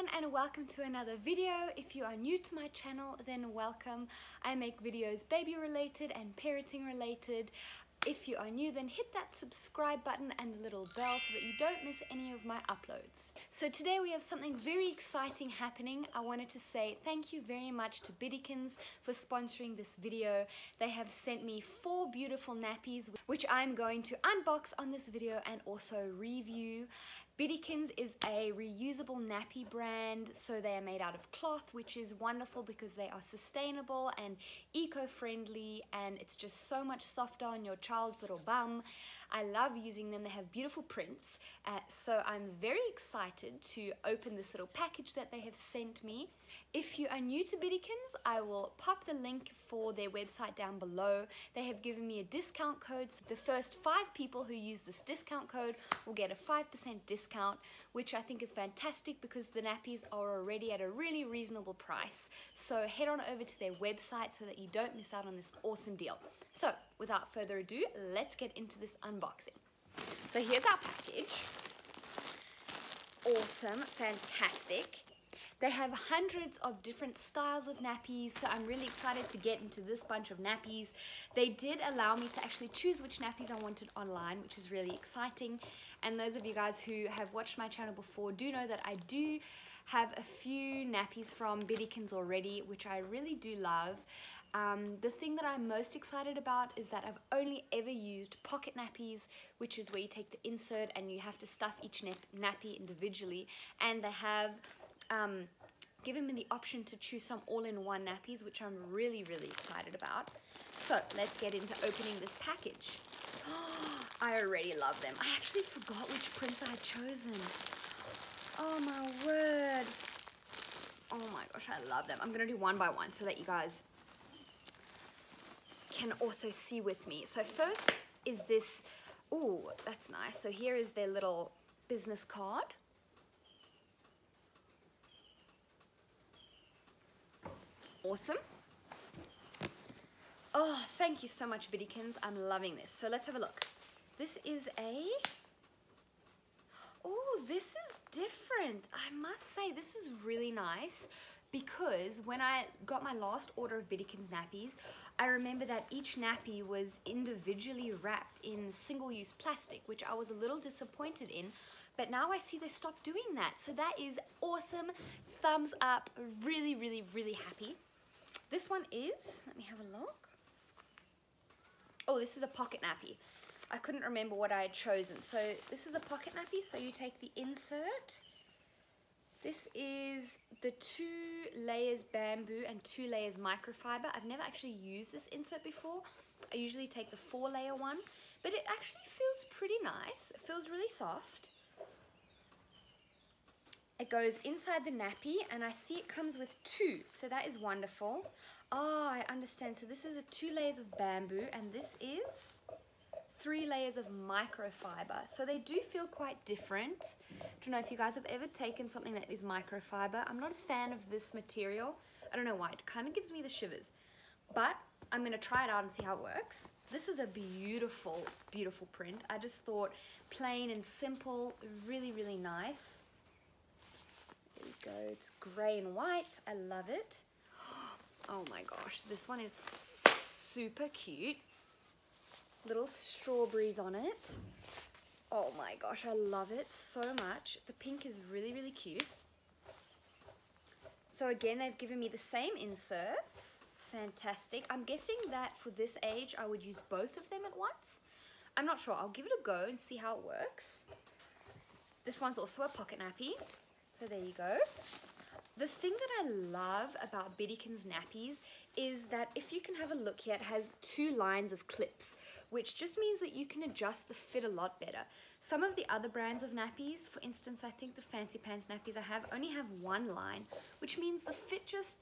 everyone and welcome to another video. If you are new to my channel then welcome. I make videos baby related and parenting related. If you are new then hit that subscribe button and the little bell so that you don't miss any of my uploads. So today we have something very exciting happening. I wanted to say thank you very much to Biddykins for sponsoring this video. They have sent me four beautiful nappies which I'm going to unbox on this video and also review. Biddykins is a reusable nappy brand, so they are made out of cloth, which is wonderful because they are sustainable and eco-friendly, and it's just so much softer on your child's little bum. I love using them. They have beautiful prints. Uh, so I'm very excited to open this little package that they have sent me. If you are new to Biddykins, I will pop the link for their website down below. They have given me a discount code. So the first five people who use this discount code will get a 5% discount, which I think is fantastic because the nappies are already at a really reasonable price. So head on over to their website so that you don't miss out on this awesome deal. So without further ado, let's get into this unboxing. So here's our package. Awesome, fantastic. They have hundreds of different styles of nappies, so I'm really excited to get into this bunch of nappies. They did allow me to actually choose which nappies I wanted online, which is really exciting. And those of you guys who have watched my channel before do know that I do have a few nappies from Biddykins already, which I really do love. Um, the thing that I'm most excited about is that I've only ever used pocket nappies, which is where you take the insert and you have to stuff each nappy individually. And they have um, given me the option to choose some all-in-one nappies, which I'm really, really excited about. So let's get into opening this package. I already love them. I actually forgot which prints I had chosen. Oh my word. Oh my gosh, I love them. I'm gonna do one by one so that you guys can also see with me. So first is this, oh, that's nice. So here is their little business card. Awesome. Oh, thank you so much, Biddykins. I'm loving this. So let's have a look. This is a... Oh, this is different. I must say, this is really nice because when I got my last order of Biddykins nappies, I remember that each nappy was individually wrapped in single-use plastic, which I was a little disappointed in, but now I see they stopped doing that. So that is awesome. Thumbs up. Really, really, really happy. This one is, let me have a look. Oh, this is a pocket nappy. I couldn't remember what I had chosen. So this is a pocket nappy. So you take the insert this is the two layers bamboo and two layers microfiber. I've never actually used this insert before. I usually take the four layer one, but it actually feels pretty nice. It feels really soft. It goes inside the nappy and I see it comes with two, so that is wonderful. Oh, I understand. So this is a two layers of bamboo and this is three layers of microfiber. So they do feel quite different. I don't know if you guys have ever taken something that is microfiber. I'm not a fan of this material. I don't know why, it kind of gives me the shivers. But I'm gonna try it out and see how it works. This is a beautiful, beautiful print. I just thought plain and simple, really, really nice. There we go, it's gray and white. I love it. Oh my gosh, this one is super cute little strawberries on it. Oh my gosh, I love it so much. The pink is really, really cute. So again, they've given me the same inserts. Fantastic. I'm guessing that for this age, I would use both of them at once. I'm not sure. I'll give it a go and see how it works. This one's also a pocket nappy. So there you go. The thing that I love about Biddykins nappies is that if you can have a look here, it has two lines of clips, which just means that you can adjust the fit a lot better. Some of the other brands of nappies, for instance, I think the Fancy Pants nappies I have only have one line, which means the fit just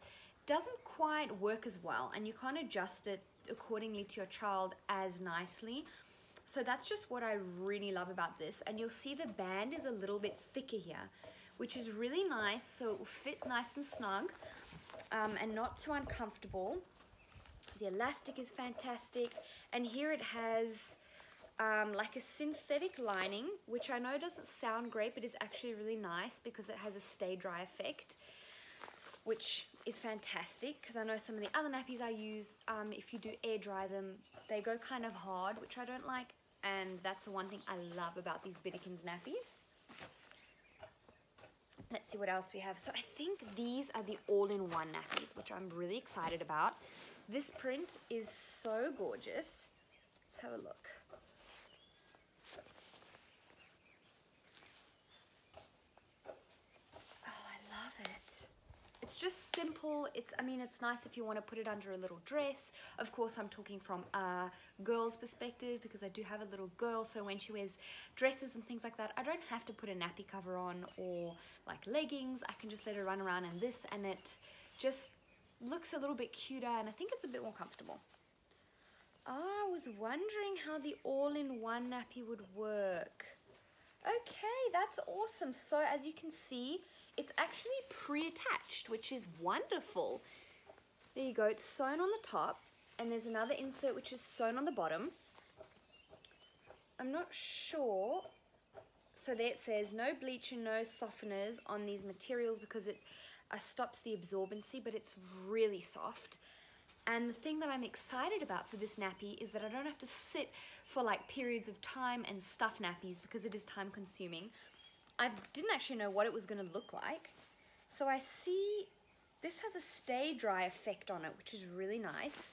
doesn't quite work as well and you can't adjust it accordingly to your child as nicely. So that's just what I really love about this. And you'll see the band is a little bit thicker here, which is really nice. So it will fit nice and snug um, and not too uncomfortable. The elastic is fantastic. And here it has um, like a synthetic lining, which I know doesn't sound great, but is actually really nice because it has a stay dry effect, which is fantastic because I know some of the other nappies I use, um, if you do air dry them, they go kind of hard, which I don't like, and that's the one thing I love about these Biddykins nappies. Let's see what else we have. So I think these are the all-in-one nappies, which I'm really excited about. This print is so gorgeous. Let's have a look. Oh, I love it. It's just simple it's I mean it's nice if you want to put it under a little dress of course I'm talking from a girl's perspective because I do have a little girl so when she wears dresses and things like that I don't have to put a nappy cover on or like leggings I can just let her run around in this and it just looks a little bit cuter and I think it's a bit more comfortable I was wondering how the all-in-one nappy would work Okay, that's awesome. So as you can see, it's actually pre-attached, which is wonderful. There you go, it's sewn on the top, and there's another insert which is sewn on the bottom. I'm not sure. So there it says, no bleach and no softeners on these materials because it uh, stops the absorbency, but it's really soft. And the thing that I'm excited about for this nappy is that I don't have to sit for like periods of time and stuff nappies because it is time consuming. I didn't actually know what it was going to look like. So I see this has a stay dry effect on it, which is really nice.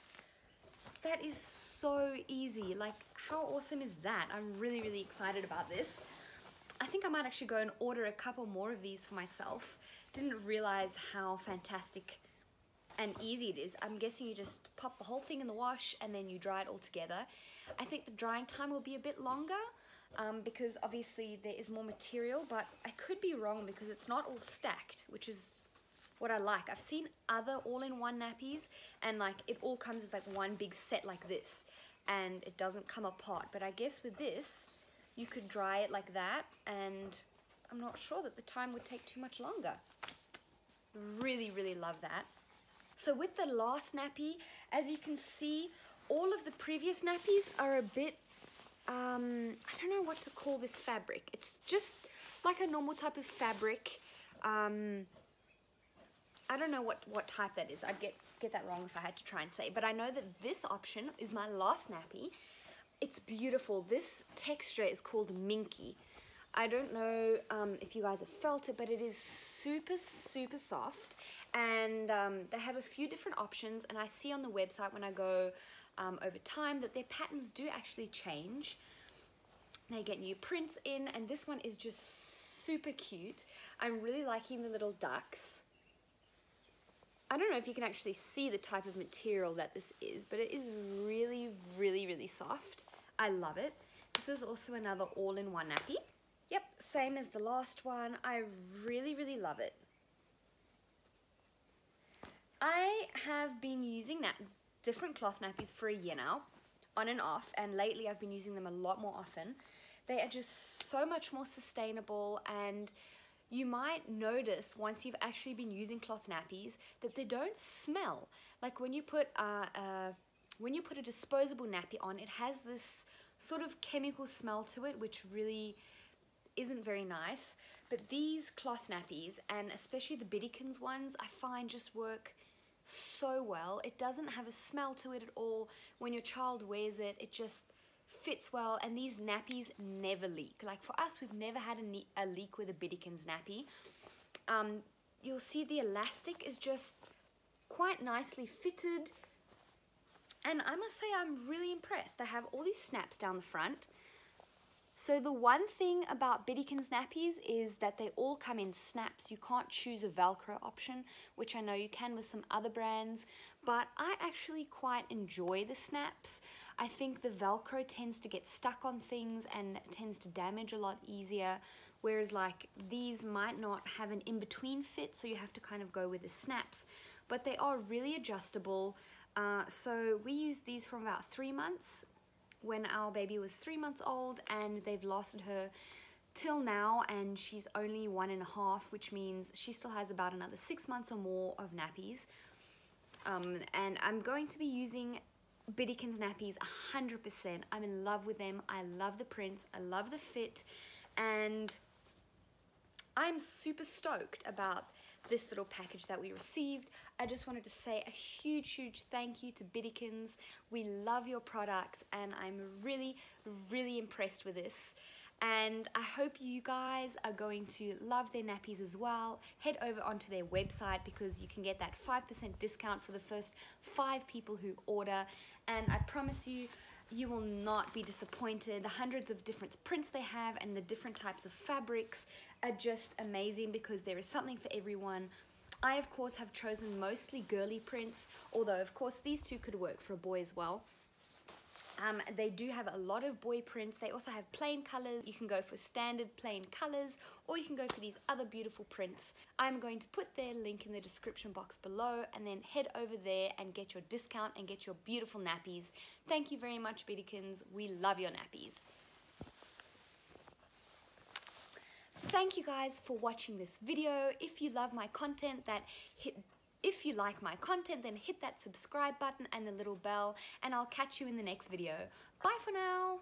That is so easy. Like, how awesome is that? I'm really, really excited about this. I think I might actually go and order a couple more of these for myself. Didn't realize how fantastic and easy it is. I'm guessing you just pop the whole thing in the wash and then you dry it all together. I think the drying time will be a bit longer um, because obviously there is more material, but I could be wrong because it's not all stacked, which is what I like. I've seen other all-in-one nappies and like it all comes as like one big set like this and it doesn't come apart. But I guess with this, you could dry it like that and I'm not sure that the time would take too much longer. Really, really love that. So with the last nappy, as you can see, all of the previous nappies are a bit, um, I don't know what to call this fabric. It's just like a normal type of fabric. Um, I don't know what, what type that is. I'd get, get that wrong if I had to try and say. But I know that this option is my last nappy. It's beautiful. This texture is called Minky. I don't know um, if you guys have felt it, but it is super, super soft. And um, they have a few different options. And I see on the website when I go um, over time that their patterns do actually change. They get new prints in, and this one is just super cute. I'm really liking the little ducks. I don't know if you can actually see the type of material that this is, but it is really, really, really soft. I love it. This is also another all-in-one nappy. Same as the last one. I really, really love it. I have been using that different cloth nappies for a year now, on and off, and lately I've been using them a lot more often. They are just so much more sustainable and you might notice once you've actually been using cloth nappies that they don't smell. Like when you put uh, uh, when you put a disposable nappy on, it has this sort of chemical smell to it, which really isn't very nice. But these cloth nappies, and especially the Biddykins ones, I find just work so well. It doesn't have a smell to it at all. When your child wears it, it just fits well. And these nappies never leak. Like for us, we've never had a, a leak with a Biddykins nappy. Um, you'll see the elastic is just quite nicely fitted. And I must say I'm really impressed. They have all these snaps down the front. So the one thing about Biddykins nappies is that they all come in snaps. You can't choose a Velcro option, which I know you can with some other brands, but I actually quite enjoy the snaps. I think the Velcro tends to get stuck on things and tends to damage a lot easier, whereas like these might not have an in-between fit, so you have to kind of go with the snaps, but they are really adjustable. Uh, so we use these from about three months when our baby was three months old and they've lasted her till now and she's only one and a half which means she still has about another six months or more of nappies um, and I'm going to be using Biddykins nappies 100%. I'm in love with them. I love the prints. I love the fit. And I'm super stoked about this little package that we received. I just wanted to say a huge, huge thank you to Biddykins. We love your products and I'm really, really impressed with this. And I hope you guys are going to love their nappies as well. Head over onto their website because you can get that 5% discount for the first five people who order. And I promise you, you will not be disappointed. The hundreds of different prints they have and the different types of fabrics are just amazing because there is something for everyone. I, of course, have chosen mostly girly prints, although, of course, these two could work for a boy as well. Um, they do have a lot of boy prints. They also have plain colors. You can go for standard plain colors or you can go for these other beautiful prints. I'm going to put their link in the description box below and then head over there and get your discount and get your beautiful nappies. Thank you very much, Biddykins. We love your nappies. Thank you guys for watching this video. If you love my content, that hit if you like my content, then hit that subscribe button and the little bell, and I'll catch you in the next video. Bye for now!